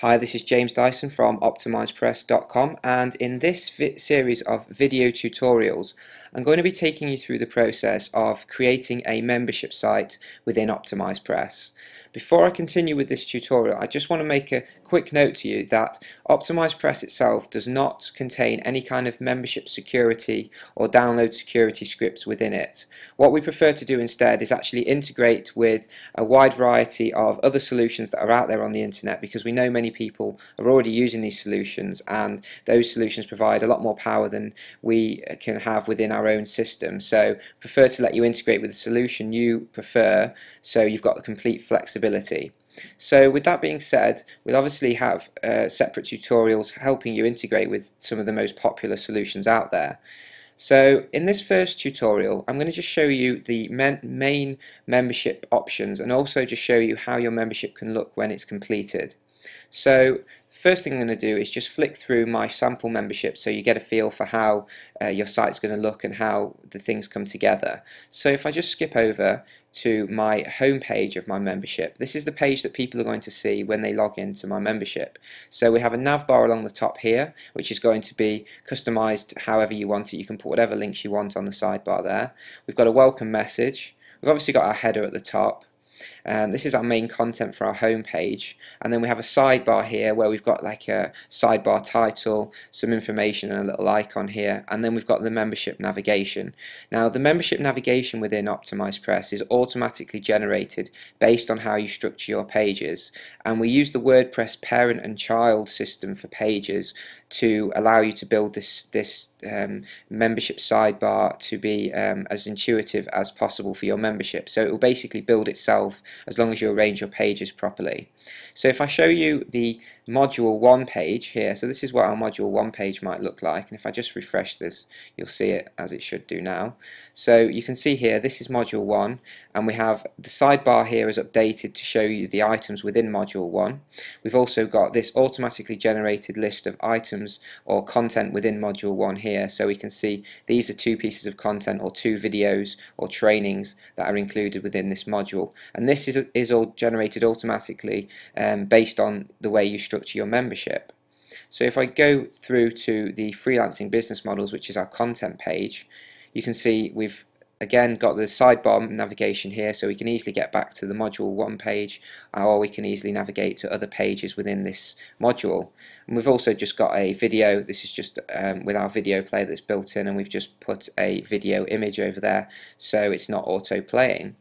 Hi, this is James Dyson from OptimizePress.com and in this series of video tutorials I'm going to be taking you through the process of creating a membership site within OptimizePress. Before I continue with this tutorial I just want to make a quick note to you that OptimizePress itself does not contain any kind of membership security or download security scripts within it. What we prefer to do instead is actually integrate with a wide variety of other solutions that are out there on the internet because we know many people are already using these solutions and those solutions provide a lot more power than we can have within our own system so prefer to let you integrate with the solution you prefer so you've got the complete flexibility so with that being said, we'll obviously have uh, separate tutorials helping you integrate with some of the most popular solutions out there. So in this first tutorial I'm going to just show you the main membership options and also just show you how your membership can look when it's completed. So first thing I'm going to do is just flick through my sample membership so you get a feel for how uh, your site's going to look and how the things come together. So if I just skip over to my home page of my membership, this is the page that people are going to see when they log into my membership. So we have a nav bar along the top here which is going to be customized however you want it. You can put whatever links you want on the sidebar there. We've got a welcome message. We've obviously got our header at the top. Um, this is our main content for our home page and then we have a sidebar here where we've got like a sidebar title, some information and a little icon here. And then we've got the membership navigation. Now the membership navigation within OptimizePress is automatically generated based on how you structure your pages. And we use the WordPress parent and child system for pages to allow you to build this this um, membership sidebar to be um, as intuitive as possible for your membership. So it will basically build itself as long as you arrange your pages properly. So if I show you the module 1 page here, so this is what our module 1 page might look like, and if I just refresh this, you'll see it as it should do now. So you can see here, this is module 1, and we have the sidebar here is updated to show you the items within module 1. We've also got this automatically generated list of items or content within module 1 here, so we can see these are two pieces of content or two videos or trainings that are included within this module. And this is, is all generated automatically um, based on the way you structure your membership. So if I go through to the freelancing business models, which is our content page, you can see we've again got the sidebar navigation here so we can easily get back to the module 1 page or we can easily navigate to other pages within this module and we've also just got a video this is just um, with our video player that's built in and we've just put a video image over there so it's not auto playing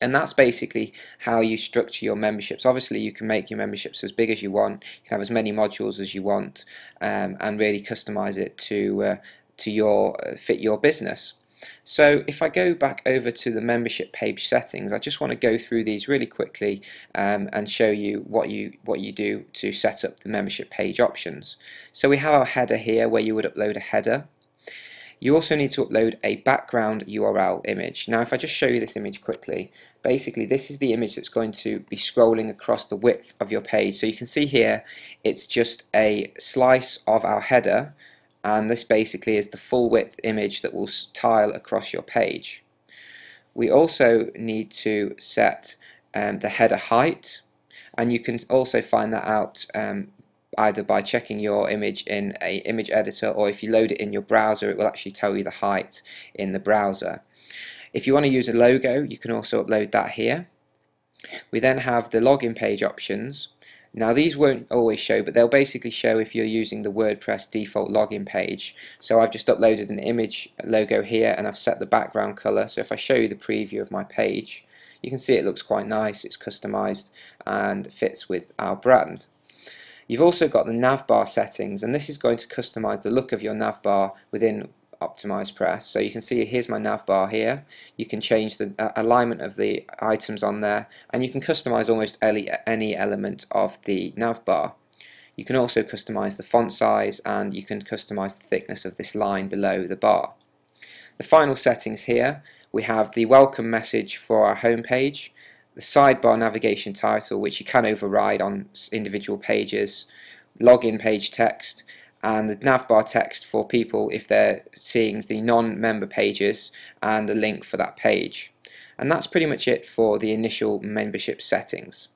and that's basically how you structure your memberships. Obviously, you can make your memberships as big as you want. You can have as many modules as you want, um, and really customize it to uh, to your uh, fit your business. So if I go back over to the membership page settings, I just want to go through these really quickly um, and show you what you what you do to set up the membership page options. So we have our header here where you would upload a header. You also need to upload a background URL image. Now if I just show you this image quickly, basically this is the image that's going to be scrolling across the width of your page. So you can see here it's just a slice of our header and this basically is the full width image that will tile across your page. We also need to set um, the header height and you can also find that out um, either by checking your image in a image editor or if you load it in your browser it will actually tell you the height in the browser. If you want to use a logo you can also upload that here. We then have the login page options. Now these won't always show but they'll basically show if you're using the WordPress default login page. So I've just uploaded an image logo here and I've set the background color so if I show you the preview of my page you can see it looks quite nice, it's customized and fits with our brand. You've also got the navbar settings and this is going to customize the look of your navbar within OptimizePress. So you can see here's my navbar here. You can change the uh, alignment of the items on there and you can customize almost any, any element of the navbar. You can also customize the font size and you can customize the thickness of this line below the bar. The final settings here, we have the welcome message for our home page the sidebar navigation title which you can override on individual pages, login page text and the navbar text for people if they're seeing the non-member pages and the link for that page. And that's pretty much it for the initial membership settings.